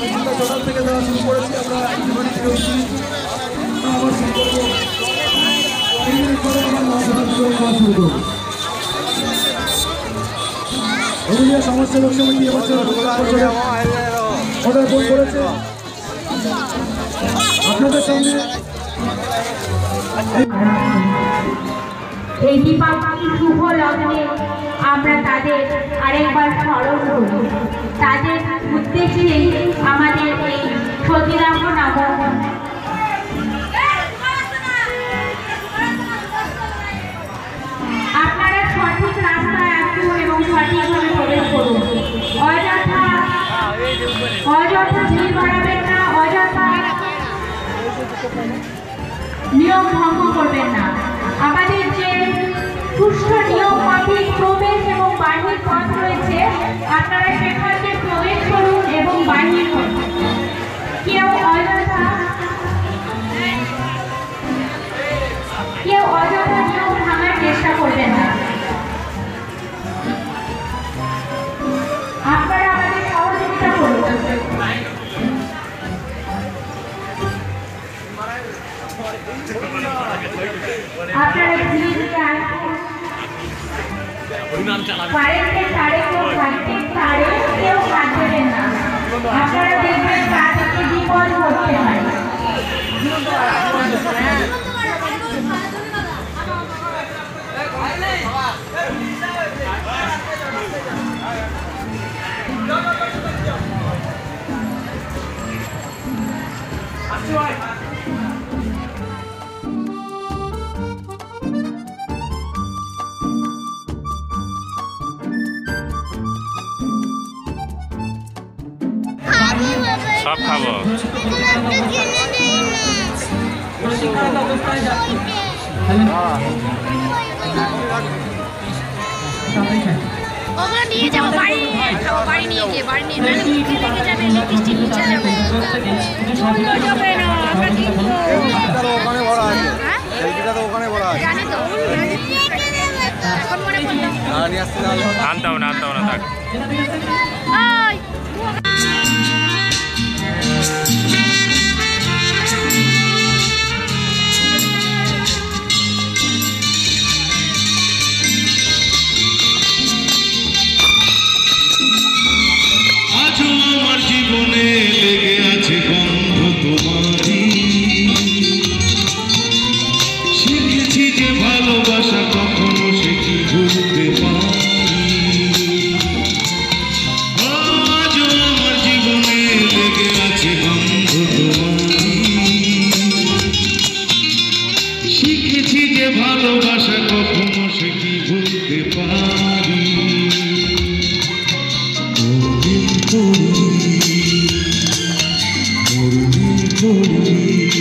করেছি, আমরা মিনিট পরে আমার মহাসভা শুরু করব। হলুদিয়া সমস্যা লোক সমিতি এবছর ওদের বই করেছে। আপনাদের সঙ্গে এই দীপাবলি আমরা আরেকবার স্মরণ করি তাদের উদ্দেশ্যেই আমাদের এই সতীরাম নামক আপনারা সঠিক রাস্তায় আসুন এবং সঠিকভাবে প্রবেশ করুন। অযথা অযথা ভিড় বাড়াবেন না, অযথা নিয়ম ভঙ্গ করবেন না। আমাদের যে সুষ্ঠু নিয়ম প্রবেশ এবং বাহির পথ রয়েছে। আপনারা প্রবেশ করুন এবং বাহির কেউ কেউ অযথা চেষ্টা করবেন না। আপনারা আপনারা কারেন্টের তারে কেউ কারেন্টের তারে কেউ হাত দেবেন না। আপনারা দেখবেন তাদেরকে বিপদ হতে হয় সব খাব। ওগুলো নিয়ে যাব বাড়ি খাব বাড়ি নিয়ে গিয়ে বাড়ি নিয়ে নাহলে মুখে লেগে যাবে লিপস্টিক মুছে যাবে। ওগুলো যাবে না আমরা কিনবো ওখানে ভরা আছে? তো ওখানে ভরা আছে জানি। তো এখন মনে পড়ল। না নিয়ে আসতে তাহলে আনতে হবে না আনতে হবে না থাক। Julie.